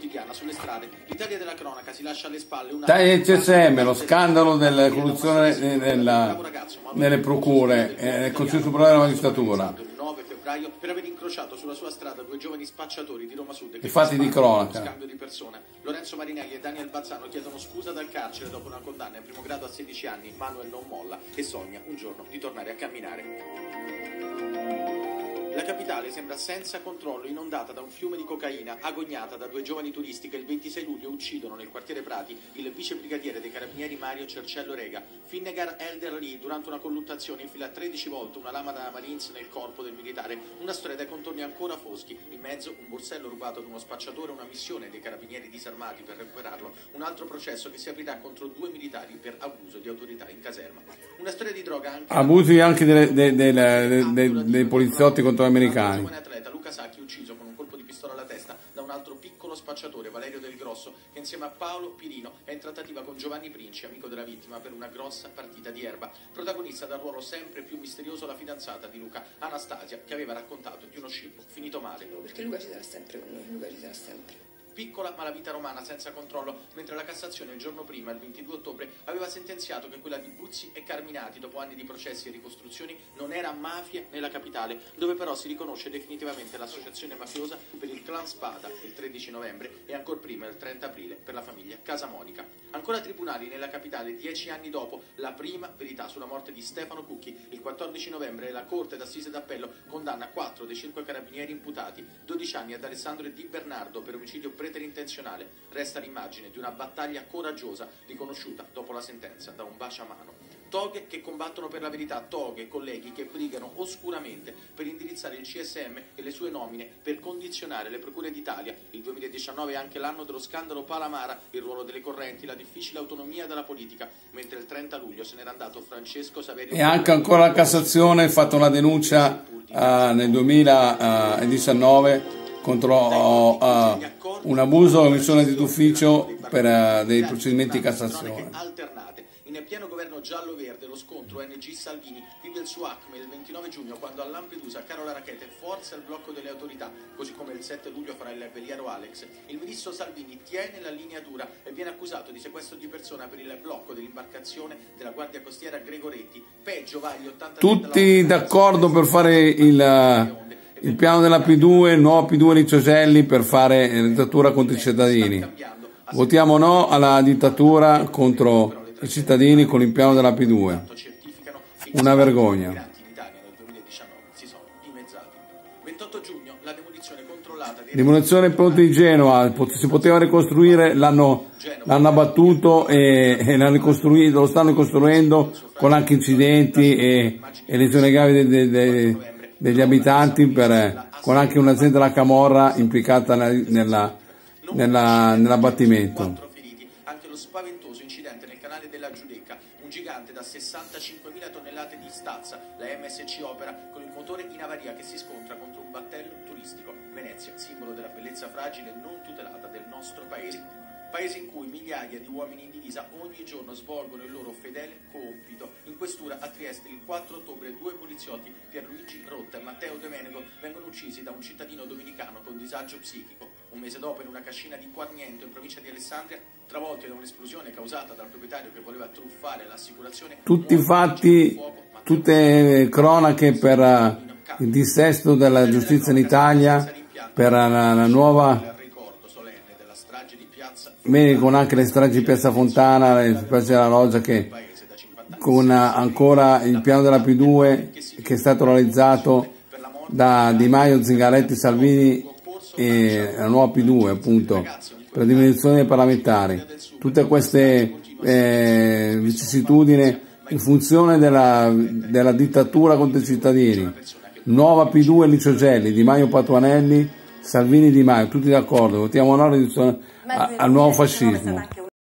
quotidiana sulle strade. L'Italia della cronaca si lascia alle spalle una... Dai CSM, lo scandalo della corruzione nella, nelle procure, eh, nel Consiglio Superiore della Magistratura. Il 9 febbraio per aver incrociato sulla sua strada due giovani spacciatori di Roma Sud che fatti di cronaca. scambio di persone. Lorenzo Marinelli e Daniel Bazzano chiedono scusa dal carcere dopo una condanna in primo grado a 16 anni. Manuel non molla e sogna un giorno di tornare a camminare. Capitale sembra senza controllo, inondata da un fiume di cocaina, agognata da due giovani turisti che il 26 luglio uccidono nel quartiere Prati il vice brigadiere dei carabinieri Mario Cercello Rega. Finnegar Elder Lee, durante una colluttazione, infila 13 volte una lama da Marines nel corpo del militare. Una storia dai contorni ancora foschi. In mezzo un borsello rubato ad uno spacciatore, una missione dei carabinieri disarmati per recuperarlo, un altro processo che si aprirà contro due militari per abuso di autorità in caserma. Una storia di droga anche... Abusi anche dei poliziotti contro gli americani. Giovane atleta, Luca Sacchi, ucciso con un colpo di pistola alla testa da un altro piccolo spacciatore, Valerio Del Grosso, che insieme a Paolo Pirino è in trattativa con Giovanni Princi, amico della vittima, per una grossa partita di erba. Protagonista dal ruolo sempre più misterioso la fidanzata di Luca, Anastasia, che aveva raccontato di uno scippo finito male. perché Luca ci sarà sempre con noi, Luca ci sarà sempre. Piccola malavita romana senza controllo, mentre la Cassazione il giorno prima, il 22 ottobre, aveva sentenziato che quella di Buzzi e Carminati, dopo anni di processi e ricostruzioni, non era mafia nella capitale, dove però si riconosce definitivamente l'associazione mafiosa per il clan Spada il 13 novembre e ancora prima il 30 aprile per la famiglia Casamonica. Ancora tribunali nella capitale, dieci anni dopo, la prima verità sulla morte di Stefano Cucchi. Il 14 novembre la Corte d'Assise d'Appello condanna quattro dei cinque carabinieri imputati, 12 anni ad Alessandro Di Bernardo per omicidio preterintenzionale. Resta l'immagine di una battaglia coraggiosa riconosciuta dopo la sentenza da un baciamano. Toghe che combattono per la verità, toghe, colleghi, che brigano oscuramente per indirizzare il CSM e le sue nomine per condizionare le procure d'Italia. Il 2019 è anche l'anno dello scandalo Palamara, il ruolo delle correnti, la difficile autonomia della politica, mentre il 30 luglio se n'era andato Francesco Saverio. E anche ancora la Cassazione ha fatto una denuncia eh, nel 2019 contro eh, un abuso o omissione d'ufficio per eh, dei procedimenti di Cassazione. In pieno governo giallo-verde lo scontro ONG Salvini vive il suo acme il 29 giugno quando a Lampedusa Carola Rackete forza il blocco delle autorità, così come il 7 luglio farà il Belliero Alex. Il ministro Salvini tiene la linea dura e viene accusato di sequestro di persona per il blocco dell'imbarcazione della Guardia Costiera Gregoretti. Peggio va agli 80 Tutti d'accordo per fare il, il piano della P2, il nuovo P2 di Cioselli per fare dittatura contro i cittadini. Votiamo no alla dittatura contro i cittadini con il piano della P2. certificano che Una vergogna. migranti in Italia nel 2019 si sono dimezzati. 28 giugno la demolizione ponte di Genova, si poteva ricostruire, l'hanno, abbattuto e, e lo stanno ricostruendo con anche incidenti e, e lesioni gravi de- de- degli abitanti, per- con anche un'azienda della Camorra implicata nella- nella- nella- nell'abbattimento. Anche lo spaventoso incidente nel canale della Giudecca, un gigante da 65.000 tonnellate di stazza, la MSC Opera, con il motore in avaria che si scontra contro un battello turistico. Venezia, simbolo della bellezza fragile e non tutelata del nostro paese. Paese in cui migliaia di uomini in divisa ogni giorno svolgono il loro fedele compito. In questura a Trieste il 4 ottobre due poliziotti, Pierluigi Rotta e Matteo De Menego, vengono uccisi da un cittadino dominicano con disagio psichico. Un mese dopo in una cascina di Quarniento in provincia di Alessandria, travolti da un'esplosione causata dal proprietario che voleva truffare l'assicurazione. Tutti fatti, fuoco tutte cronache per eh, il dissesto della giustizia in Italia, per la, la nuova Bene, con anche le stragi di Piazza Fontana, le stragi della Loggia che paese da 50 anni. con eh, ancora il piano della P2 che è stato realizzato da Di Maio, Zingaretti, Salvini e la nuova P2 appunto per la diminuzione dei parlamentari. Tutte queste eh, vicissitudini in funzione della, della dittatura contro i cittadini. Nuova P2 Licio Gelli, Di Maio Patuanelli, Salvini Di Maio, tutti d'accordo, votiamo no alla riduzione- a- al nuovo fascismo.